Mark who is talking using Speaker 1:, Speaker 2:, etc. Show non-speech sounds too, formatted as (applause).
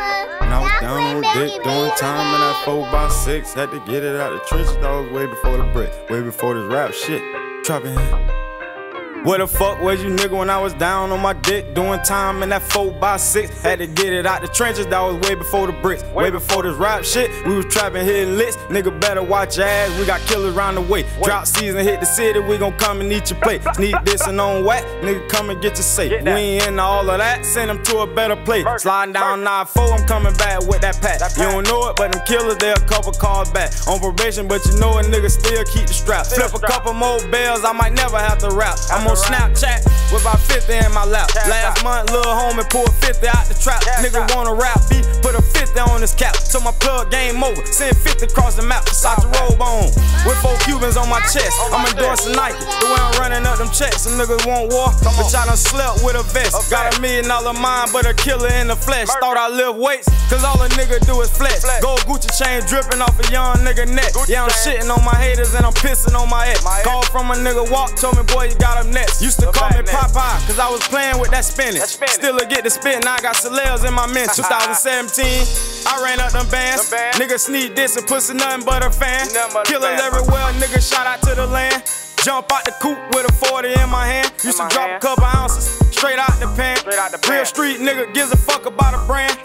Speaker 1: I was down on dick doing time in that 4 by 6 had to get it out the trenches, dog, way before the brick, way before this rap shit. Trapping. Where the fuck was you, nigga, when I was down on my dick doing time in that 4x6? Had to get it out the trenches, that was way before the bricks, way before this rap shit. We was trapping, hitting licks, nigga better watch your ass. We got killers around the way. Drop season hit the city, we gon' come and eat your plate. (laughs) Sneak this and on whack, nigga come and get your safe. We ain't into all of that, send them to a better place. Sliding down 9-4, I'm coming back with that pack. You don't know it, but them killers, they a couple cars back. On probation, but you know a nigga still keep the strap. Flip a couple more bells, I might never have to rap. I'm on Snapchat with about 50 in my lap. Last month, little homie pulled 50 out the trap. Nigga wanna rap beat, put a 50 on his cap. So my plug game over. Send 50 across the map, Versace robe on. With four Cubans on my chest. I'm endorsing Nike. The way I'm running up them checks. Some niggas want war, but y'all done slept with a vest. Got a million dollar mind, but a killer in the flesh. Thought I live weights, cause all a nigga do is flex. Gold Gucci chain dripping off a young nigga neck. Yeah, I'm shitting on my haters and I'm pissing on my ex. Call from a nigga walk, told me, boy, you got him next. Used to call me Popeye, cause I was playing with that spinach. Still a get the spit, now I got Salels in my mint. (laughs) 2017, I ran up them bands. Nigga sneak this and pussy nothing but a fan. Killers everywhere, nigga shout out to the land. Jump out the coop with a 40 in my hand. Used to drop a couple ounces straight out the pan. Real street nigga gives a fuck about a brand.